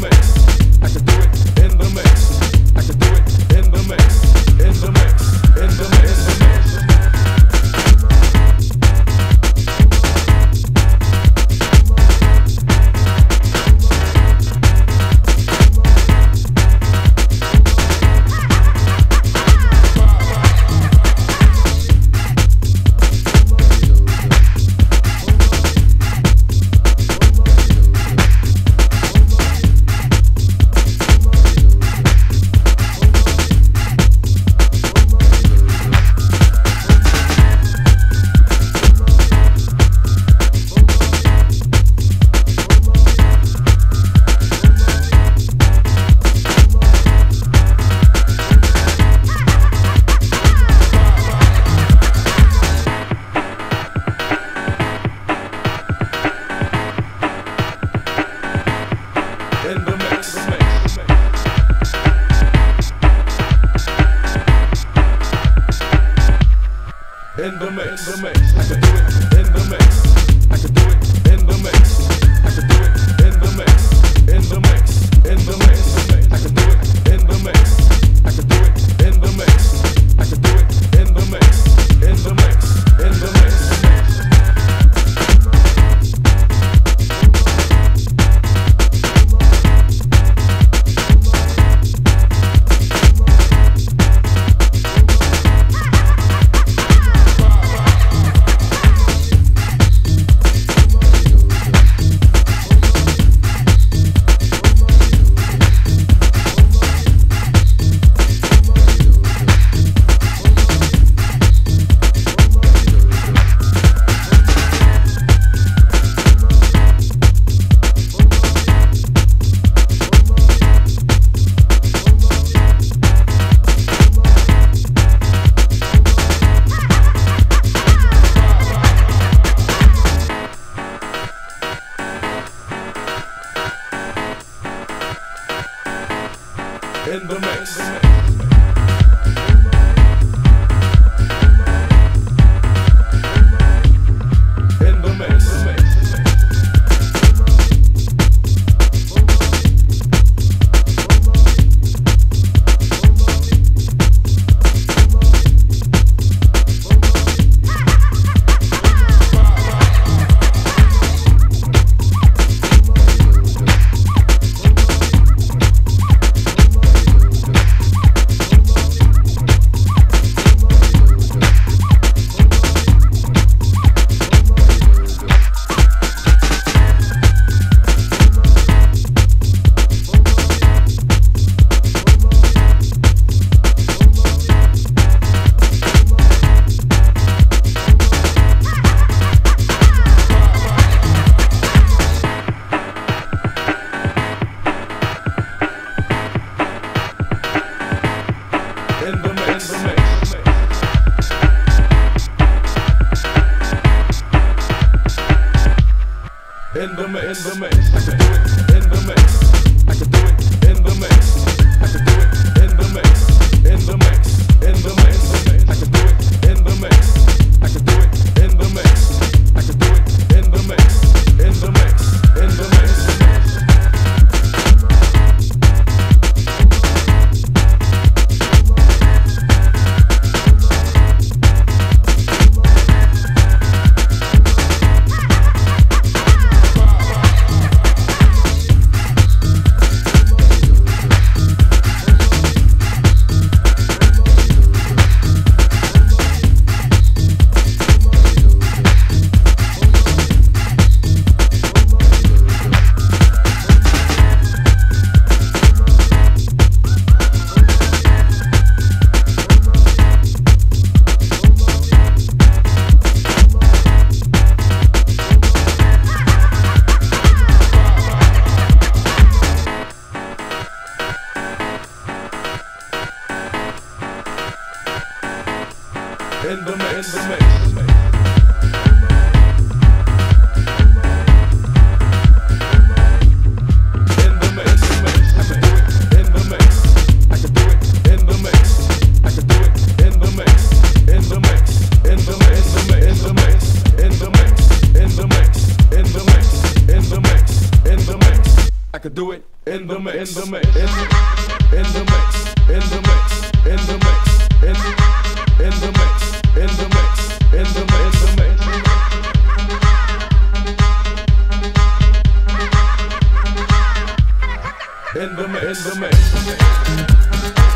in the mix, in the mix, in the mix. In the mix, I could do it in the mix. I could do it in the mix, in the mix, in the mix. I could do it in the mix, I could do it in the mix. In the do it in the mix, in the mix, in the mix, in the mix, in the mix, in in the mix, in the mix, in the mix, in the mix. In the mix, in the mix.